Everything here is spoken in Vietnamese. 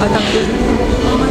ở tầng dưới